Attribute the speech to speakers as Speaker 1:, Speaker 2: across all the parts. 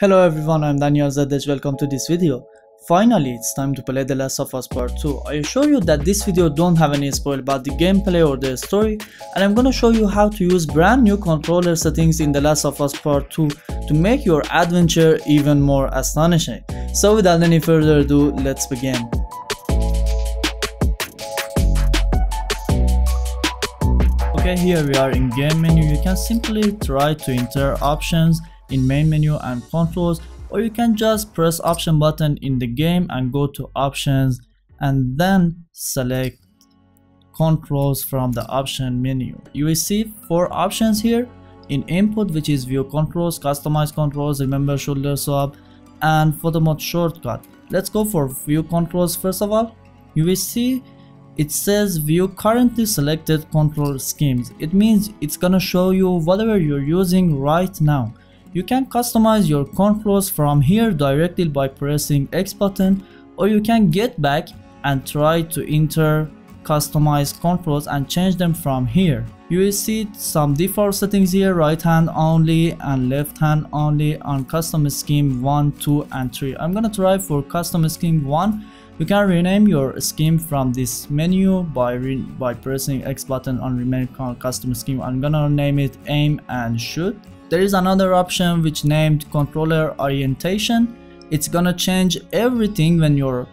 Speaker 1: Hello everyone, I'm Danial Zadej, welcome to this video. Finally, it's time to play The Last of Us Part 2. I assure you that this video don't have any spoil about the gameplay or the story and I'm gonna show you how to use brand new controller settings in The Last of Us Part 2 to make your adventure even more astonishing. So without any further ado, let's begin. Okay, here we are in game menu. You can simply try to enter options in main menu and controls or you can just press option button in the game and go to options and then select controls from the option menu. You will see four options here. In input which is view controls customize controls remember shoulder swap and photo mode shortcut. Let's go for view controls first of all. You will see it says view currently selected control schemes. It means it's gonna show you whatever you're using right now you can customize your controls from here directly by pressing X button or you can get back and try to enter customize controls and change them from here. You will see some default settings here right hand only and left hand only on custom scheme 1, 2 and 3. I'm gonna try for custom scheme 1 you can rename your scheme from this menu by by pressing X button on rename custom scheme. I'm gonna name it aim and shoot. There is another option which named controller orientation. It's gonna change everything when you're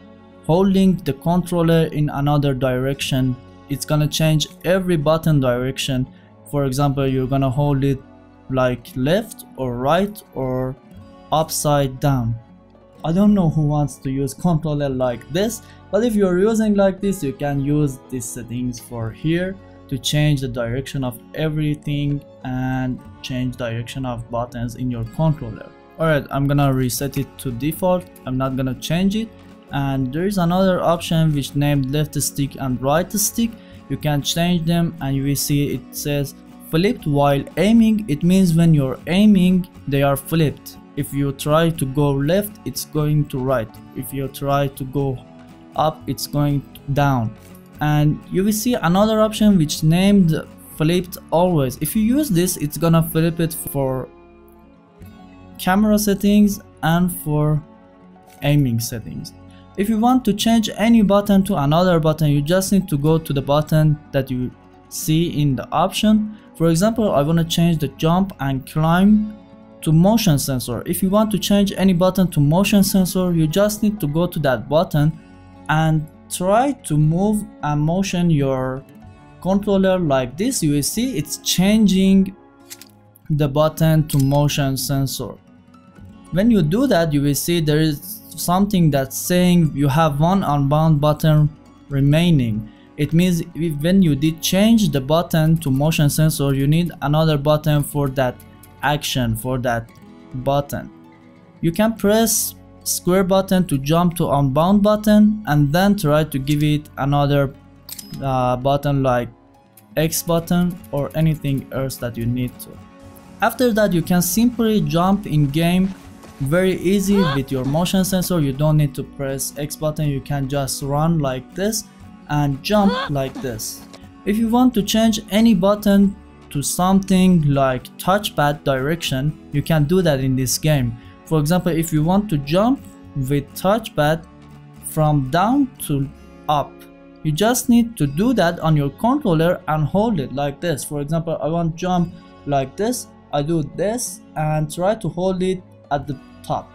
Speaker 1: holding the controller in another direction. It's gonna change every button direction. For example, you're gonna hold it like left or right or upside down. I don't know who wants to use controller like this, but if you're using like this, you can use these settings for here to change the direction of everything and change direction of buttons in your controller. Alright I'm gonna reset it to default. I'm not gonna change it. And there is another option which named left stick and right stick. You can change them and you will see it says flipped while aiming. It means when you're aiming they are flipped. If you try to go left it's going to right. If you try to go up it's going down and you will see another option which named flipped always. If you use this it's gonna flip it for camera settings and for aiming settings. If you want to change any button to another button you just need to go to the button that you see in the option. For example I want to change the jump and climb to motion sensor. If you want to change any button to motion sensor you just need to go to that button and try to move and motion your controller like this you will see it's changing the button to motion sensor. When you do that you will see there is something that's saying you have one unbound button remaining. It means when you did change the button to motion sensor you need another button for that action for that button. You can press square button to jump to unbound button and then try to give it another uh, button like X button or anything else that you need to. After that you can simply jump in game very easy with your motion sensor you don't need to press X button you can just run like this and jump like this. If you want to change any button to something like touchpad direction you can do that in this game for example, if you want to jump with touchpad from down to up, you just need to do that on your controller and hold it like this. For example, I want to jump like this, I do this and try to hold it at the top.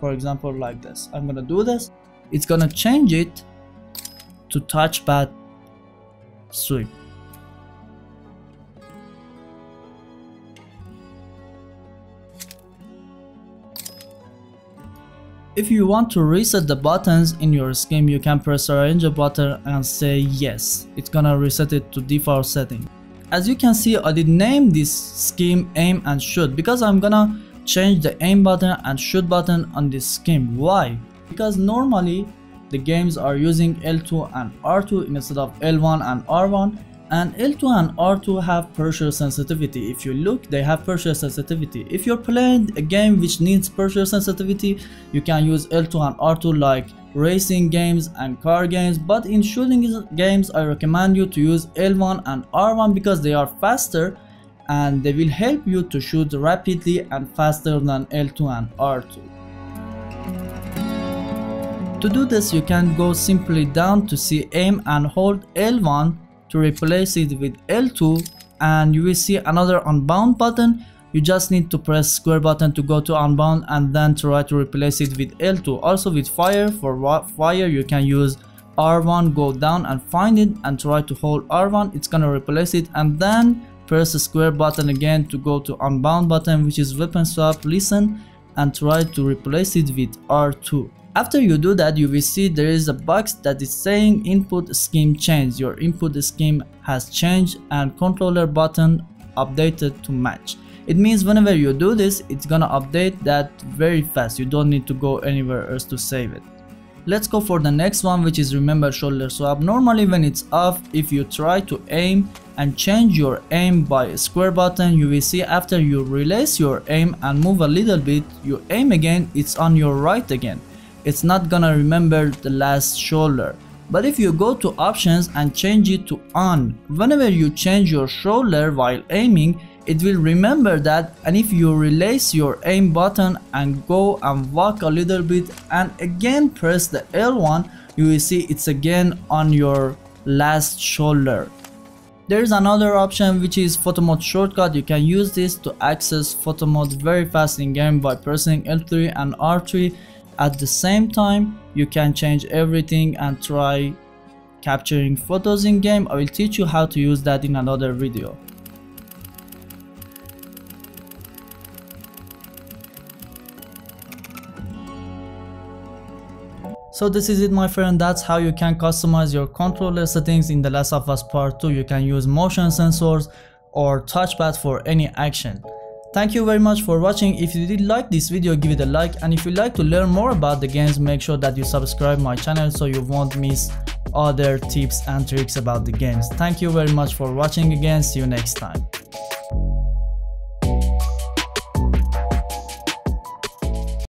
Speaker 1: For example, like this. I'm gonna do this. It's gonna change it to touchpad sweep. If you want to reset the buttons in your scheme, you can press arrange button and say yes. It's gonna reset it to default setting. As you can see, I did name this scheme aim and shoot because I'm gonna change the aim button and shoot button on this scheme. Why? Because normally the games are using L2 and R2 instead of L1 and R1 and L2 and R2 have pressure sensitivity. If you look, they have pressure sensitivity. If you're playing a game which needs pressure sensitivity, you can use L2 and R2 like racing games and car games, but in shooting games, I recommend you to use L1 and R1 because they are faster and they will help you to shoot rapidly and faster than L2 and R2. To do this you can go simply down to see aim and hold L1 to replace it with L2 and you will see another unbound button. You just need to press square button to go to unbound and then try to replace it with L2 also with fire for fire you can use R1 go down and find it and try to hold R1 it's gonna replace it and then press the square button again to go to unbound button which is weapon swap listen and try to replace it with R2 after you do that you will see there is a box that is saying input scheme change. Your input scheme has changed and controller button updated to match. It means whenever you do this it's gonna update that very fast. You don't need to go anywhere else to save it. Let's go for the next one which is remember shoulder swap. Normally when it's off if you try to aim and change your aim by a square button you will see after you release your aim and move a little bit you aim again it's on your right again it's not gonna remember the last shoulder. But if you go to options and change it to on whenever you change your shoulder while aiming it will remember that. And if you release your aim button and go and walk a little bit and again press the L1 you will see it's again on your last shoulder. There is another option which is photo mode shortcut. You can use this to access photo mode very fast in game by pressing L3 and R3 at the same time, you can change everything and try capturing photos in game. I will teach you how to use that in another video. So this is it my friend, that's how you can customize your controller settings in The Last of Us Part 2. You can use motion sensors or touchpad for any action. Thank you very much for watching. If you did like this video, give it a like. And if you'd like to learn more about the games, make sure that you subscribe my channel so you won't miss other tips and tricks about the games. Thank you very much for watching again. See you next time.